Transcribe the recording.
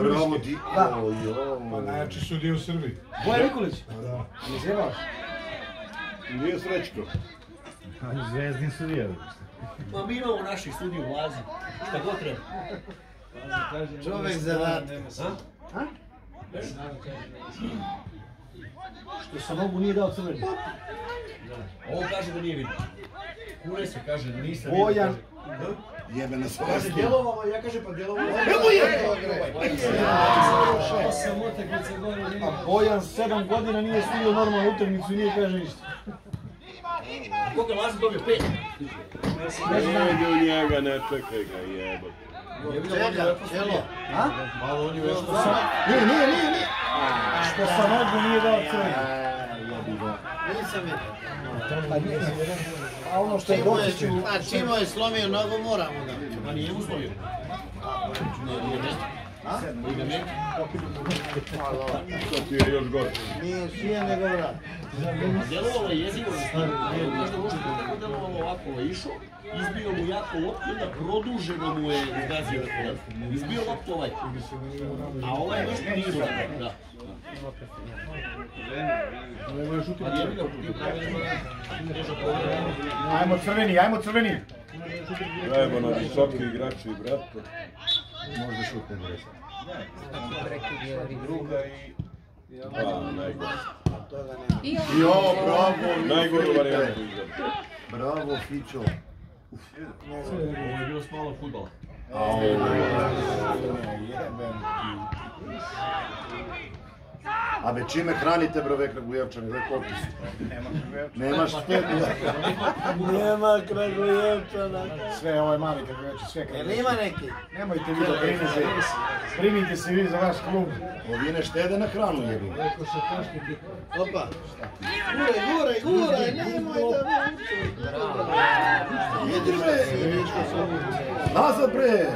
Pravo di... Da. O, jo. Pa najjači sudija u Srbiji. Boja Nikolić. Pa da. Ne zjebaš? Nije srećko. Zvezdin sudija. Ma mi imamo naših sudiju u Lazi. Šta god treba. Čovek za rad. A? Što sa nogu nije dao crveni. Ovo kaže da nije vidio. Kure se kaže da nisam Bojan. Jebena se Kaže djelovalo, ja kažem pa djelovalo. Evo je! A Bojan sedam godina nije sudio normalnu utakmicu i nije kaže ništa. Koga Lazi dobio? Pet. Ne znam. U njega, ne čekaj ga, jebate. Čega, čelo. A? Malo on je već Što sa... Nije, nije, nije, nije. Što sa nogu nije dao crveni. Nisam vidio. Pa. A ono što je je, Dociću... a čimo je slomio nogu, moramo da. A nije mu slovio. Nije, nije mjesto. Nije ga mjesto. To ti je još gore. Nije šija nego vrat. A djelovalo je jezivo za stvar. Znaš da možda kako djelovalo ovako, ovaj išao, izbio mu jako loptu, onda produženo mu je izgazio na kolan. Izbio loptu ovaj. A ovaj nešto nije uradio, Ajmo crveni, ajmo crveni. Ajmo na visoki igrači, brate. Možda šutne dresa. Druga i... Pa, najgore. Jo, bravo! Najgoru varijantu izabrao. Bravo, Fićo. Ovo je bilo s malo futbala. A be čime hranite bre ove Kragujevčani, ove koliko su? Nemaš pet. Nema Kragujevčana. Sve, ovo je mali kako reći, sve kako Jel ima neki? Nemojte vi da brinete. Brinite se vi za vaš klub. Ovi ne štede na hranu jebi. Opa. Guraj, guraj, guraj, nemoj da Idi bre! Nazad bre!